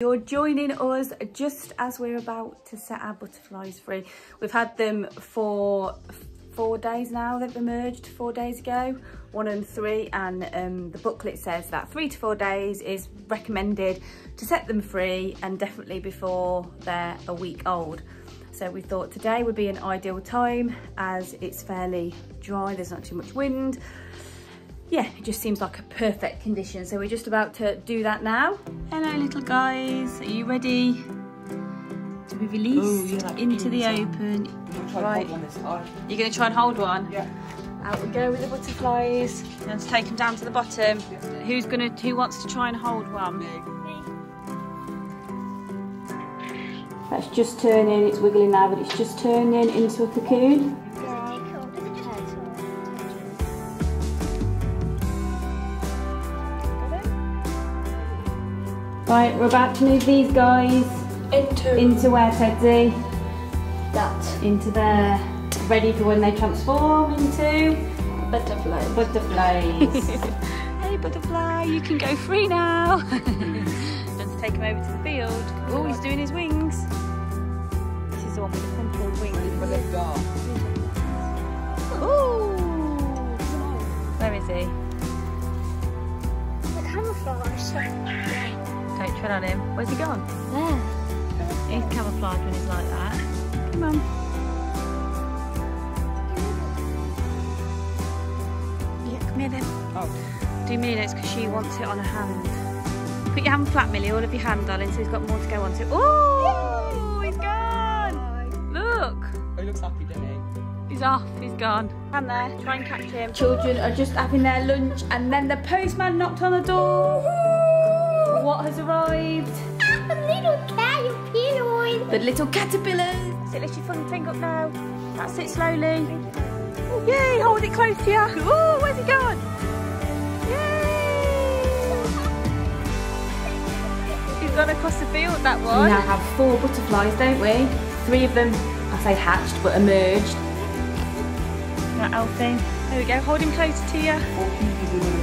You're joining us just as we're about to set our butterflies free. We've had them for four days now, they've emerged four days ago, one and three, and um, the booklet says that three to four days is recommended to set them free and definitely before they're a week old. So we thought today would be an ideal time as it's fairly dry, there's not too much wind, yeah, it just seems like a perfect condition. So we're just about to do that now. Hello little guys, are you ready to be released Ooh, into the open? Right. You're gonna try and hold one? Yeah. Out we go with the butterflies. You're going to take them down to the bottom. Who's gonna, who wants to try and hold one? That's just turning, it's wiggling now, but it's just turning into a cocoon. Right, we're about to move these guys into into where, Teddy? That. Into there, ready for when they transform into butterflies. Butterflies. hey, butterfly, you can go free now. Let's take him over to the field. Oh, he's doing his wings. This is the one with the crumpled wings. Ooh. Where is he? The camouflage. Don't tread on him. Where's he gone? There. He's camouflaged when he's like that. Come on. Yeah, come here then. Oh. Do you mean it's because she wants it on her hand? Put your hand flat, Millie, all of your hand, darling, so he's got more to go on to. Oh, he's gone. Look. Oh, he looks happy, doesn't he? He's off, he's gone. Stand there, try and catch him. Children are just having their lunch and then the postman knocked on the door. The little caterpillars. Sit, lift your front thing up now. That's it slowly. Oh, yay, hold it close to you. Oh, where's he gone? Yay! He's gone across the field, that one. We now have four butterflies, don't we? Three of them, I say hatched, but emerged. That Alfie. There we go, hold him closer to you.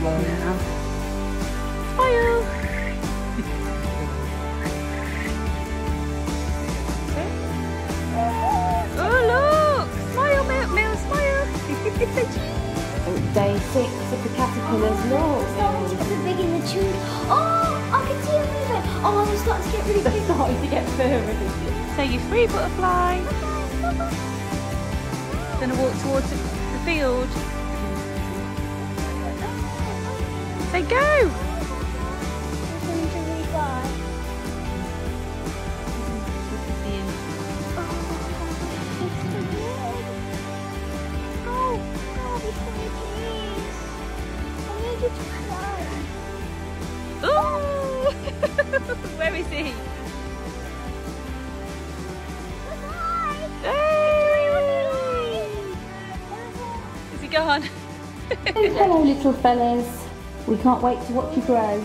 Now. Of the caterpillars. Oh, starting to the big in the tube. Oh, I can see them moving. Oh, they're starting to get really big. Starting to get further. So you're free butterfly. Gonna walk towards the field. Say go. Oh! Where is he? Hey! Is he gone? Hello little fellas. We can't wait to watch you grow.